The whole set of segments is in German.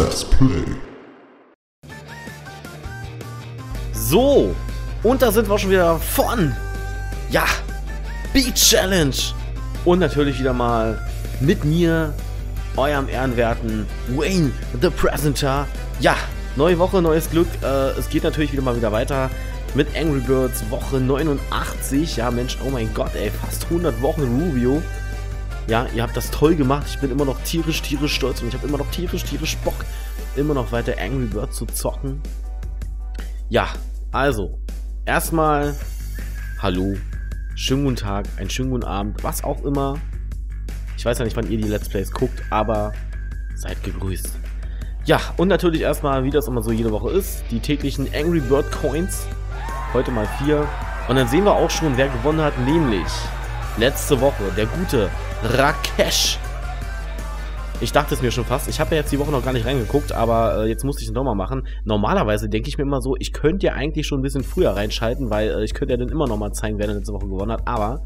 Let's Play. So, und da sind wir schon wieder von, ja, Beat Challenge. Und natürlich wieder mal mit mir, eurem ehrenwerten Wayne the Presenter. Ja, neue Woche, neues Glück. Äh, es geht natürlich wieder mal wieder weiter mit Angry Birds Woche 89. Ja, Mensch, oh mein Gott, ey, fast 100 Wochen Rubio. Ja, ihr habt das toll gemacht. Ich bin immer noch tierisch, tierisch stolz und ich habe immer noch tierisch, tierisch Bock, immer noch weiter Angry Birds zu zocken. Ja, also, erstmal, hallo, schönen guten Tag, einen schönen guten Abend, was auch immer. Ich weiß ja nicht, wann ihr die Let's Plays guckt, aber seid gegrüßt. Ja, und natürlich erstmal, wie das immer so jede Woche ist, die täglichen Angry Bird Coins. Heute mal vier. Und dann sehen wir auch schon, wer gewonnen hat, nämlich letzte Woche der gute Rakesh. Ich dachte es mir schon fast. Ich habe ja jetzt die Woche noch gar nicht reingeguckt, aber äh, jetzt musste ich es nochmal machen. Normalerweise denke ich mir immer so, ich könnte ja eigentlich schon ein bisschen früher reinschalten, weil äh, ich könnte ja dann immer nochmal zeigen, wer letzte Woche gewonnen hat. Aber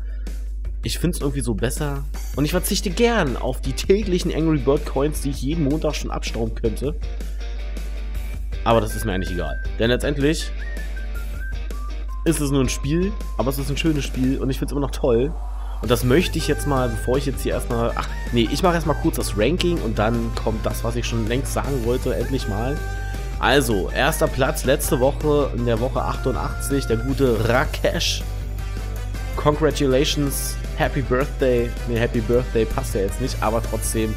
ich finde es irgendwie so besser. Und ich verzichte gern auf die täglichen Angry Bird Coins, die ich jeden Montag schon abstauben könnte. Aber das ist mir eigentlich egal. Denn letztendlich ist es nur ein Spiel, aber es ist ein schönes Spiel und ich finde es immer noch toll. Und das möchte ich jetzt mal, bevor ich jetzt hier erstmal... Ach, nee, ich mache erstmal kurz das Ranking und dann kommt das, was ich schon längst sagen wollte, endlich mal. Also, erster Platz letzte Woche, in der Woche 88, der gute Rakesh. Congratulations, Happy Birthday. Nee, Happy Birthday passt ja jetzt nicht, aber trotzdem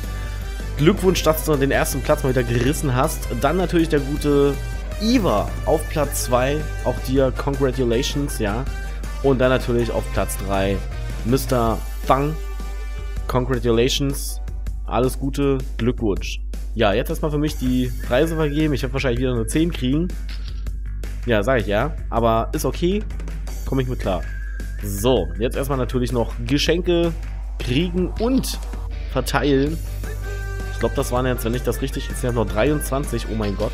Glückwunsch, dass du den ersten Platz mal wieder gerissen hast. Dann natürlich der gute Iva auf Platz 2. Auch dir Congratulations, ja. Und dann natürlich auf Platz 3 Mr. Fang. Congratulations. Alles Gute, Glückwunsch. Ja, jetzt erstmal für mich die Preise vergeben. Ich werde wahrscheinlich wieder nur 10 kriegen. Ja, sage ich ja. Aber ist okay. Komme ich mit klar. So, jetzt erstmal natürlich noch Geschenke kriegen und verteilen. Ich glaube, das waren jetzt, wenn ich das richtig jetzt noch 23. Oh mein Gott.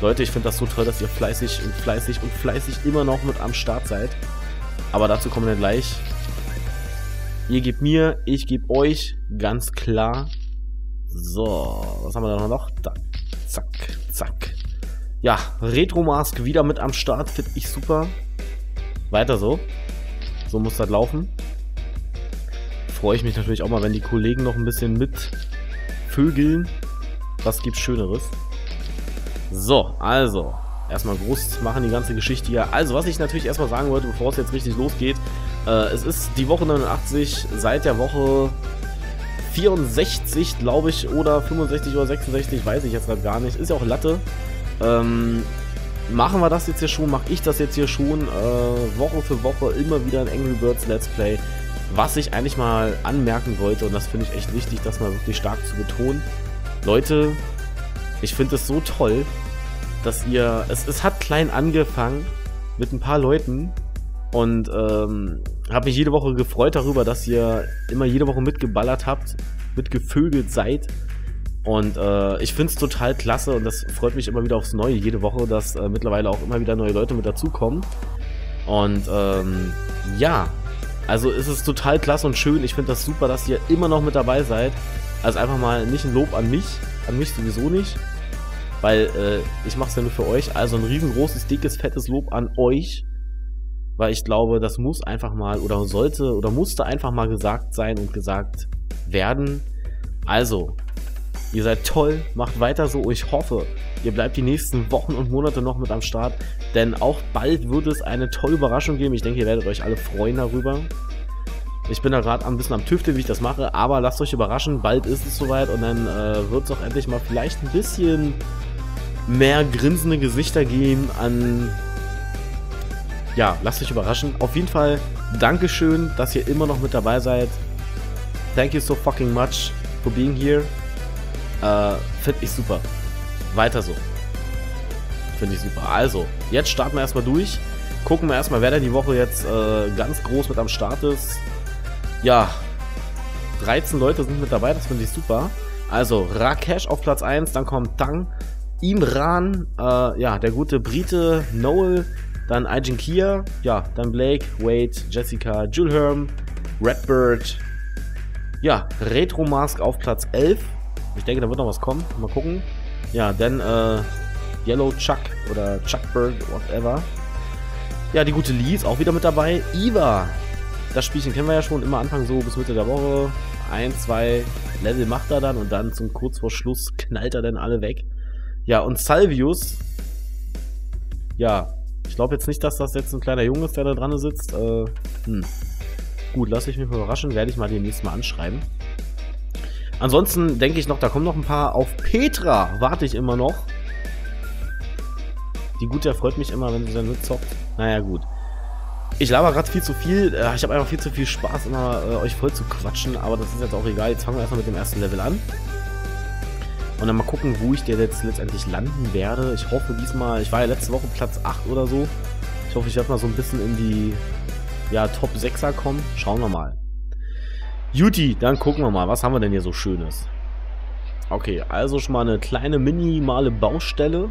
Leute, ich finde das so toll, dass ihr fleißig und fleißig und fleißig immer noch mit am Start seid. Aber dazu kommen wir gleich. Ihr gebt mir, ich gebe euch, ganz klar. So, was haben wir da noch? Da, zack, zack. Ja, Retro Mask wieder mit am Start, finde ich super. Weiter so. So muss das laufen. Freue ich mich natürlich auch mal, wenn die Kollegen noch ein bisschen mit vögeln. Was gibt's Schöneres? So, also. Erstmal groß machen die ganze Geschichte hier. Also, was ich natürlich erstmal sagen wollte, bevor es jetzt richtig losgeht. Äh, es ist die Woche 89 seit der Woche 64, glaube ich, oder 65 oder 66, weiß ich jetzt gerade gar nicht. Ist ja auch Latte. Ähm, machen wir das jetzt hier schon, mache ich das jetzt hier schon äh, Woche für Woche immer wieder ein Angry Birds Let's Play. Was ich eigentlich mal anmerken wollte, und das finde ich echt wichtig, das mal wirklich stark zu betonen. Leute, ich finde es so toll, dass ihr, es, es hat klein angefangen mit ein paar Leuten und ähm, habe mich jede Woche gefreut darüber, dass ihr immer jede Woche mitgeballert habt, mitgevögelt seid und äh, ich finde es total klasse und das freut mich immer wieder aufs Neue, jede Woche, dass äh, mittlerweile auch immer wieder neue Leute mit dazukommen. Und ähm, ja, also es ist total klasse und schön. Ich finde das super, dass ihr immer noch mit dabei seid. Also einfach mal nicht ein Lob an mich, an mich sowieso nicht, weil äh, ich mache es ja nur für euch. Also ein riesengroßes, dickes, fettes Lob an euch, weil ich glaube, das muss einfach mal oder sollte oder musste einfach mal gesagt sein und gesagt werden. Also, Ihr seid toll, macht weiter so. Ich hoffe, ihr bleibt die nächsten Wochen und Monate noch mit am Start, denn auch bald wird es eine tolle Überraschung geben. Ich denke, ihr werdet euch alle freuen darüber. Ich bin da gerade ein bisschen am Tüfte, wie ich das mache, aber lasst euch überraschen, bald ist es soweit und dann äh, wird es auch endlich mal vielleicht ein bisschen mehr grinsende Gesichter geben an... Ja, lasst euch überraschen. Auf jeden Fall Dankeschön, dass ihr immer noch mit dabei seid. Thank you so fucking much for being here. Äh, Finde ich super. Weiter so. Finde ich super. Also, jetzt starten wir erstmal durch. Gucken wir erstmal, wer da die Woche jetzt äh, ganz groß mit am Start ist. Ja, 13 Leute sind mit dabei, das finde ich super. Also, Rakesh auf Platz 1, dann kommt Tang, Imran, äh, ja, der gute Brite, Noel, dann Ajin Kia, ja, dann Blake, Wade, Jessica, Julherm, Redbird, ja, Retro Mask auf Platz 11, ich denke, da wird noch was kommen. Mal gucken. Ja, denn äh, Yellow Chuck oder Chuckberg, whatever. Ja, die gute Lee ist auch wieder mit dabei. Eva. Das Spielchen kennen wir ja schon immer Anfang so bis Mitte der Woche. Ein, zwei Level macht er dann und dann zum kurz vor Schluss knallt er dann alle weg. Ja, und Salvius. Ja, ich glaube jetzt nicht, dass das jetzt ein kleiner Junge ist, der da dran sitzt. Äh, hm. Gut, lasse ich mich mal überraschen. Werde ich mal demnächst mal anschreiben. Ansonsten denke ich noch, da kommen noch ein paar. Auf Petra warte ich immer noch. Die Gute freut mich immer, wenn sie dann mitzockt. Naja, gut. Ich laber gerade viel zu viel. Äh, ich habe einfach viel zu viel Spaß, immer äh, euch voll zu quatschen. Aber das ist jetzt auch egal. Jetzt fangen wir erstmal mit dem ersten Level an. Und dann mal gucken, wo ich der jetzt letztendlich landen werde. Ich hoffe diesmal, ich war ja letzte Woche Platz 8 oder so. Ich hoffe, ich werde mal so ein bisschen in die ja, Top 6er kommen. Schauen wir mal. Juti, dann gucken wir mal, was haben wir denn hier so Schönes? Okay, also schon mal eine kleine minimale Baustelle.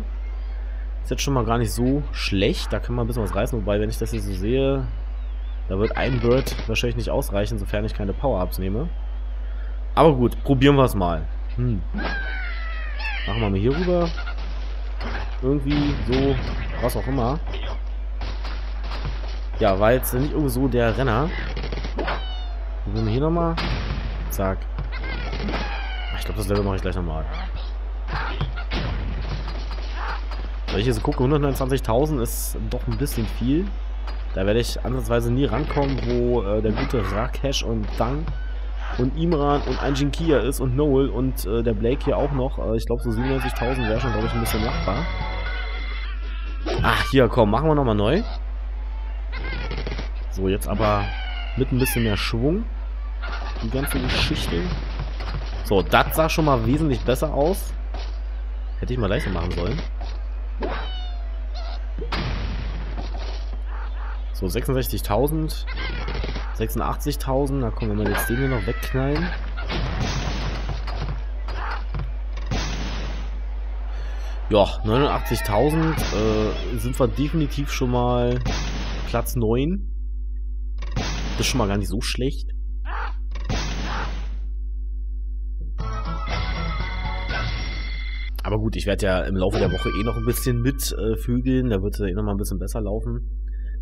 Ist jetzt schon mal gar nicht so schlecht. Da kann man ein bisschen was reißen. Wobei, wenn ich das hier so sehe, da wird ein Bird wahrscheinlich nicht ausreichen, sofern ich keine Power-Ups nehme. Aber gut, probieren wir es mal. Hm. Machen wir mal hier rüber. Irgendwie so, was auch immer. Ja, war jetzt nicht irgendwie so der Renner. Probieren wir hier nochmal. Zack. Ich glaube, das Level mache ich gleich nochmal. Weil ich hier so gucke, 129.000 ist doch ein bisschen viel. Da werde ich ansatzweise nie rankommen, wo äh, der gute Rakesh und Dang und Imran und ein Kia ist und Noel und äh, der Blake hier auch noch. Äh, ich glaube, so 97.000 wäre schon, glaube ich, ein bisschen machbar. Ach, hier, komm, machen wir nochmal neu. So, jetzt aber mit ein bisschen mehr Schwung. Die ganze Geschichte. So, das sah schon mal wesentlich besser aus. Hätte ich mal leichter machen sollen. So, 66.000. 86.000. Da kommen wir mal jetzt den hier noch wegknallen. Ja, 89.000 äh, sind wir definitiv schon mal Platz 9. Das ist schon mal gar nicht so schlecht. Aber gut, ich werde ja im Laufe der Woche eh noch ein bisschen mitfügeln. Äh, da wird es ja eh noch mal ein bisschen besser laufen.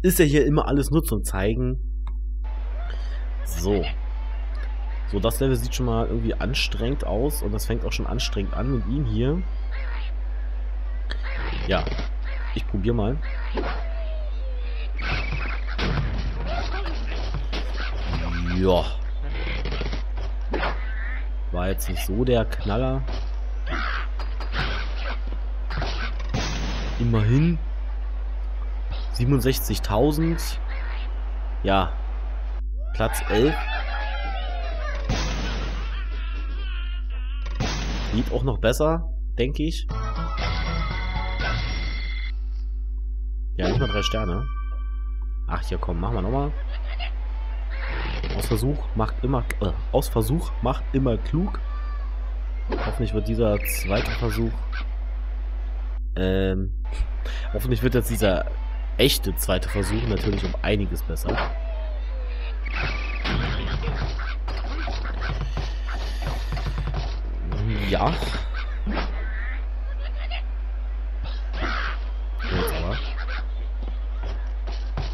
Ist ja hier immer alles nur zum Zeigen. So. So, das Level sieht schon mal irgendwie anstrengend aus. Und das fängt auch schon anstrengend an mit ihm hier. Ja. Ich probiere mal. Ja. War jetzt nicht so der Knaller. Immerhin 67.000. Ja. Platz 11. Geht auch noch besser, denke ich. Ja, nicht mal drei Sterne. Ach, hier komm, machen wir nochmal. Aus Versuch macht immer äh, aus Versuch macht immer klug. Hoffentlich wird dieser zweite Versuch ähm, hoffentlich wird jetzt dieser echte zweite Versuch natürlich um einiges besser. Ja.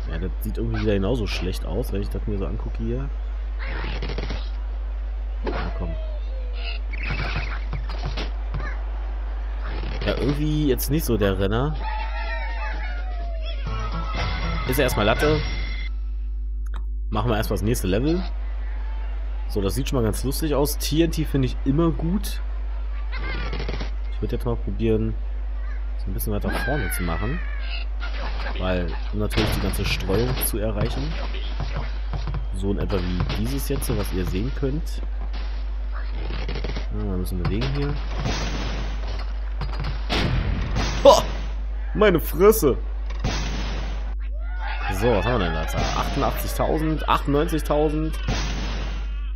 Ja, das sieht irgendwie wieder genauso schlecht aus, wenn ich das mir so angucke hier. Ja, komm. Ja, irgendwie jetzt nicht so der Renner. Ist ja erstmal Latte. Machen wir erstmal das nächste Level. So, das sieht schon mal ganz lustig aus. TNT finde ich immer gut. Ich würde jetzt mal probieren, so ein bisschen weiter vorne zu machen. Weil, um natürlich die ganze Streuung zu erreichen. So in etwa wie dieses jetzt, was ihr sehen könnt. Ja, wir müssen bewegen hier. Ho! Meine Fresse. So, was haben wir denn da? 88.000, 98.000.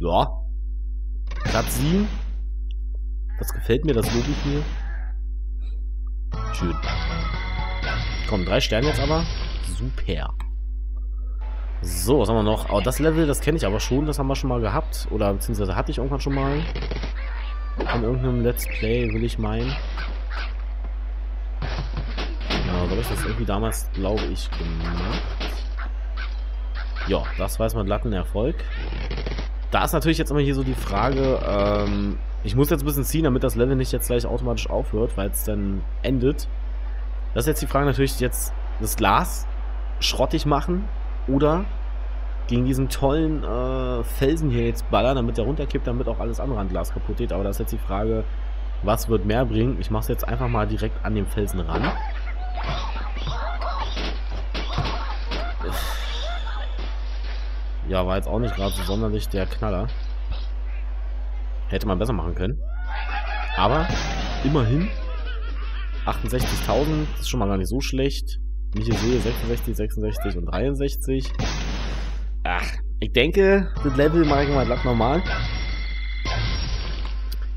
Ja. Platz 7. Das gefällt mir, das lobe ich mir. Schön. Komm, drei Sterne jetzt aber. Super. So, was haben wir noch? Oh, das Level, das kenne ich aber schon. Das haben wir schon mal gehabt. Oder beziehungsweise hatte ich irgendwann schon mal. In irgendeinem Let's Play, will ich meinen. habe ich das irgendwie damals, glaube ich, gemacht. Ja, das war jetzt mal glatten Erfolg. Da ist natürlich jetzt immer hier so die Frage, ähm, ich muss jetzt ein bisschen ziehen, damit das Level nicht jetzt gleich automatisch aufhört, weil es dann endet. Das ist jetzt die Frage natürlich jetzt, das Glas schrottig machen oder gegen diesen tollen äh, Felsen hier jetzt ballern, damit der runterkippt, damit auch alles andere an Glas kaputt geht. Aber das ist jetzt die Frage, was wird mehr bringen? Ich mache es jetzt einfach mal direkt an den Felsen ran. Ja, war jetzt auch nicht gerade so sonderlich der Knaller. Hätte man besser machen können. Aber immerhin 68.000, das ist schon mal gar nicht so schlecht. Wie ich hier sehe, 66, 66 und 63. Ach, ich denke, das Level mache ich mal glatt normal.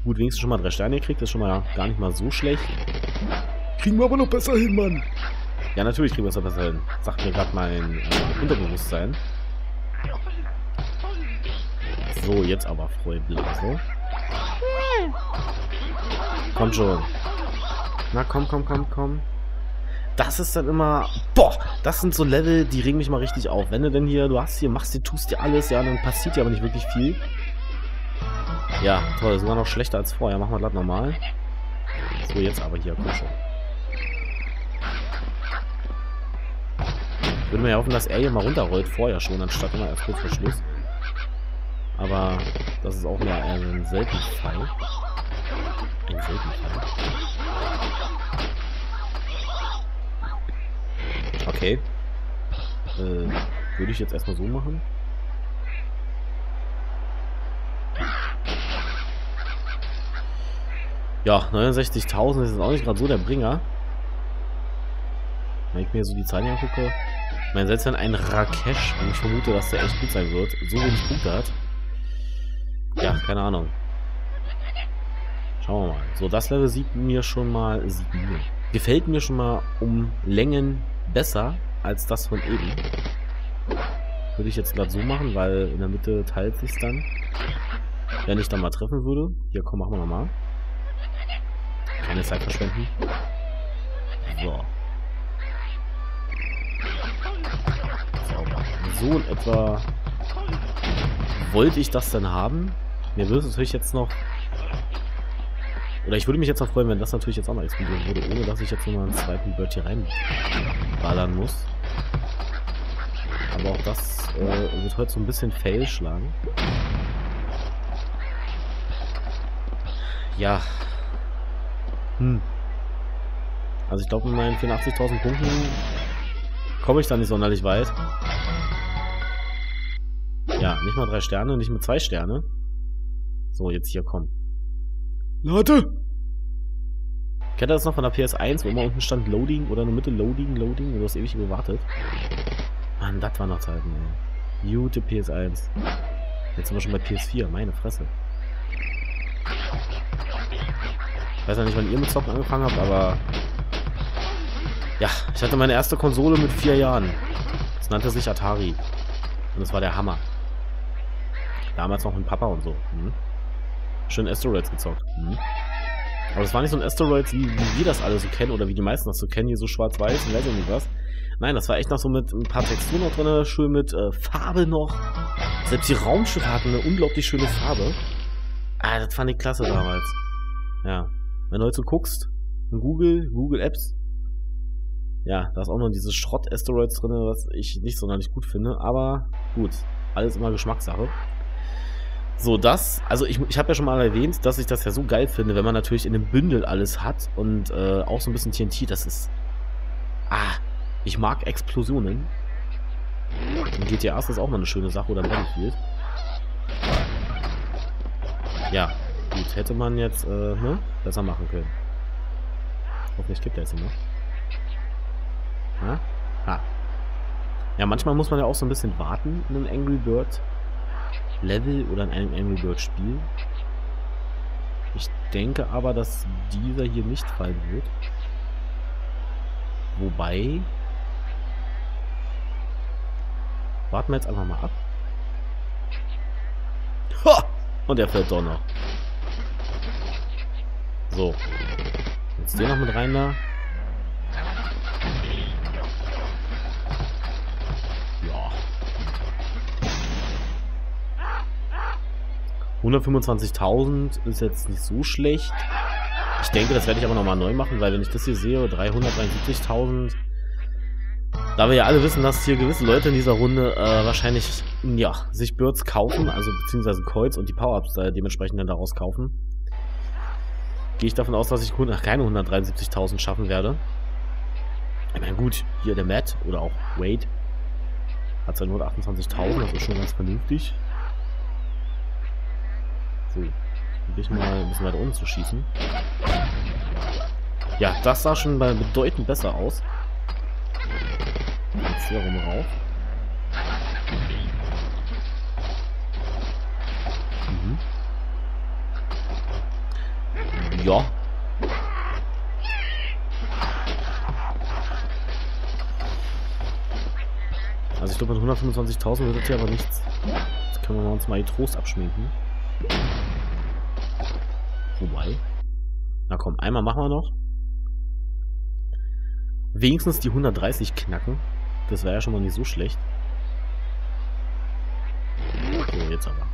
Gut, wenigstens schon mal drei Sterne gekriegt, das ist schon mal gar nicht mal so schlecht. Kriegen wir aber noch besser hin, Mann. Ja, natürlich kriegen wir es noch besser hin. Sagt mir gerade mein äh, Unterbewusstsein. So, jetzt aber, Blase. Komm schon. Na, komm, komm, komm, komm. Das ist dann immer... Boah, das sind so Level, die regen mich mal richtig auf. Wenn du denn hier, du hast hier, machst dir, tust dir alles, ja, dann passiert dir aber nicht wirklich viel. Ja, toll, sogar noch schlechter als vorher. Machen wir glatt normal. So, jetzt aber hier, komm schon. Ich würde mir ja hoffen, dass er hier mal runterrollt, vorher schon, anstatt immer erst kurz vor Schluss. Aber das ist auch eher ein seltener Fall. Ein seltener Fall. Okay. Äh, würde ich jetzt erstmal so machen. Ja, 69.000 ist jetzt auch nicht gerade so der Bringer. Wenn ich mir so die Zahlen angucke. Ich meine, selbst wenn ein Rakesh, und ich vermute, dass der echt gut sein wird, so wenig Punkte hat, ja, keine Ahnung. Schauen wir mal. So, das Level sieht mir schon mal... Sieht mir, gefällt mir schon mal um Längen besser als das von eben. Würde ich jetzt gerade so machen, weil in der Mitte teilt sich dann. Wenn ich dann mal treffen würde. Hier, komm, machen wir nochmal. Keine Zeit verschwenden. So. Sauber. So in etwa wollte ich das dann haben. Mir würde es natürlich jetzt noch... Oder ich würde mich jetzt noch freuen, wenn das natürlich jetzt auch noch explodieren würde, ohne dass ich jetzt nochmal einen zweiten Bird hier reinballern muss. Aber auch das äh, wird heute so ein bisschen fail schlagen. Ja. Hm. Also ich glaube, mit meinen 84.000 Punkten komme ich da nicht sonderlich weit. Ja, nicht mal drei Sterne, nicht mal zwei Sterne. So, jetzt hier, komm. Leute! Kennt ihr das noch von der PS1, wo immer unten stand Loading oder in der Mitte Loading, Loading und du hast ewig gewartet? Mann, das war noch Zeiten, ey. Gute PS1. Jetzt sind wir schon bei PS4, meine Fresse. Ich weiß ja nicht, wann ihr mit Zocken angefangen habt, aber... Ja, ich hatte meine erste Konsole mit vier Jahren. Das nannte sich Atari. Und das war der Hammer. Damals noch mit Papa und so. Mhm. Schön Asteroids gezockt. Mhm. Aber das war nicht so ein Asteroids, wie, wie wir das alle so kennen, oder wie die meisten das so kennen, hier so schwarz-weiß und weiß ich nicht was. Nein, das war echt noch so mit ein paar Texturen noch drin, schön mit äh, Farbe noch. Selbst die Raumschiffe hatten eine unglaublich schöne Farbe. Ah, das fand ich klasse damals. Ja. Wenn du heute so guckst, in Google, Google Apps, ja, da ist auch noch dieses Schrott-Asteroids drin, was ich nicht sonderlich gut finde, aber gut, alles immer Geschmackssache. So, das, also ich, ich habe ja schon mal erwähnt, dass ich das ja so geil finde, wenn man natürlich in einem Bündel alles hat und äh, auch so ein bisschen TNT, das ist... Ah, ich mag Explosionen. In GTA ist das auch mal eine schöne Sache oder Battlefield. Ja, gut, hätte man jetzt äh, ne, besser machen können. Hoffentlich gibt er jetzt noch. Ha? Ha. Ja, manchmal muss man ja auch so ein bisschen warten in einem Angry Bird. Level oder in einem Angry Bird Spiel. Ich denke aber, dass dieser hier nicht fallen wird. Wobei... Warten wir jetzt einfach mal ab. Ha! Und er fällt doch noch. So. Jetzt den noch mit rein da. 125.000 ist jetzt nicht so schlecht. Ich denke, das werde ich aber nochmal neu machen, weil wenn ich das hier sehe, 373.000. Da wir ja alle wissen, dass hier gewisse Leute in dieser Runde äh, wahrscheinlich, ja, sich Birds kaufen, also beziehungsweise Coils und die Power-Ups äh, dementsprechend dann daraus kaufen, gehe ich davon aus, dass ich keine 173.000 schaffen werde. Ich meine, gut, hier der Matt oder auch Wade hat seine 128.000, das ist schon ganz vernünftig. Probiere ich mal ein bisschen weiter unten zu schießen. Ja, das sah schon mal bedeutend besser aus. Jetzt hier rum rauf. Mhm. Ja. Also ich glaube mit 125.000 wird das hier aber nichts. Jetzt können wir uns mal die Trost abschminken. Na komm, einmal machen wir noch. Wenigstens die 130 knacken. Das wäre ja schon mal nicht so schlecht. So, jetzt aber.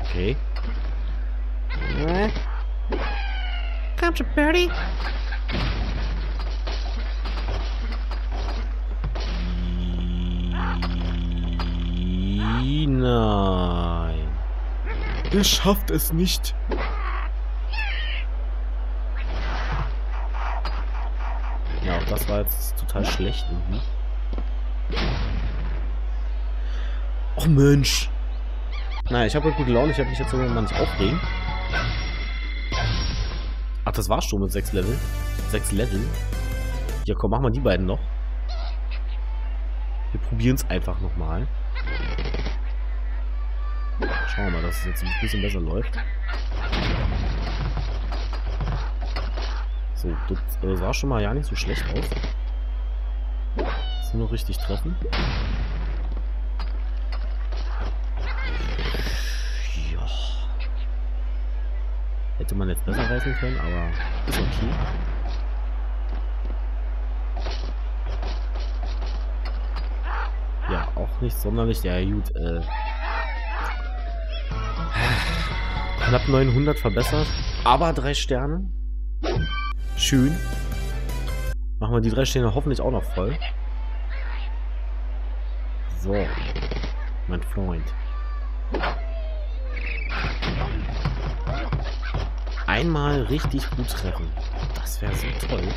Okay. Komm schon, Birdie. Er schafft es nicht. Ja, das war jetzt total schlecht irgendwie. Oh Mensch. Naja, ich habe gute Laune, ich habe mich jetzt sogar mal nicht aufregen. Ach, das war's schon mit sechs Level. Sechs Level. Ja, komm, machen wir die beiden noch. Wir probieren es einfach nochmal. Schauen wir mal, dass es jetzt ein bisschen besser läuft. So, das äh, sah schon mal ja nicht so schlecht aus. Ist nur richtig treffen. Ja. Hätte man jetzt besser reißen können, aber ist okay. Ja, auch nicht sonderlich. Ja, gut, äh. Knapp 900 verbessert. Aber drei Sterne. Schön. Machen wir die drei Sterne hoffentlich auch noch voll. So. Mein Freund. Einmal richtig gut treffen. Das wäre so toll.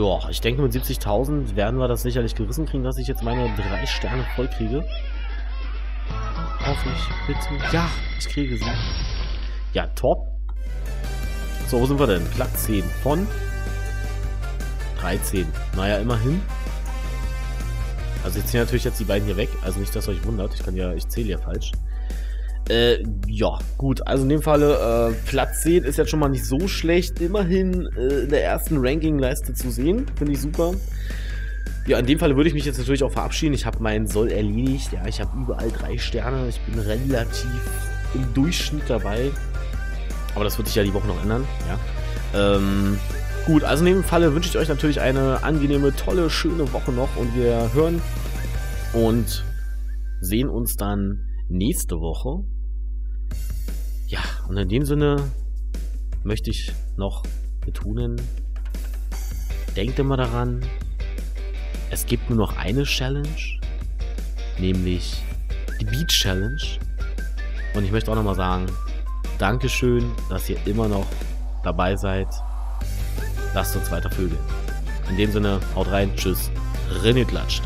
Ja, ich denke mit 70.000 werden wir das sicherlich gerissen kriegen, dass ich jetzt meine drei Sterne voll kriege. Hoffe ich, bitte. Ja, ich kriege sie. Ja, top. So, wo sind wir denn? Platz 10 von 13. Naja, immerhin. Also jetzt ziehen natürlich jetzt die beiden hier weg. Also nicht, dass euch wundert. Ich kann ja, ich zähle ja falsch. Äh, ja, gut. Also in dem Falle, äh, Platz 10 ist jetzt schon mal nicht so schlecht. Immerhin äh, in der ersten Ranking-Leiste zu sehen. Finde ich super. Ja, in dem Falle würde ich mich jetzt natürlich auch verabschieden. Ich habe meinen Soll erledigt. Ja, ich habe überall drei Sterne. Ich bin relativ im Durchschnitt dabei. Aber das wird sich ja die Woche noch ändern. Ja. Ähm, gut, also in dem Falle wünsche ich euch natürlich eine angenehme, tolle, schöne Woche noch. Und wir hören und sehen uns dann nächste Woche. Ja, und in dem Sinne möchte ich noch betonen, denkt immer daran, es gibt nur noch eine Challenge, nämlich die Beach Challenge. Und ich möchte auch nochmal sagen, Dankeschön, dass ihr immer noch dabei seid. Lasst uns weiter vögeln. In dem Sinne, haut rein, tschüss, René klatscht.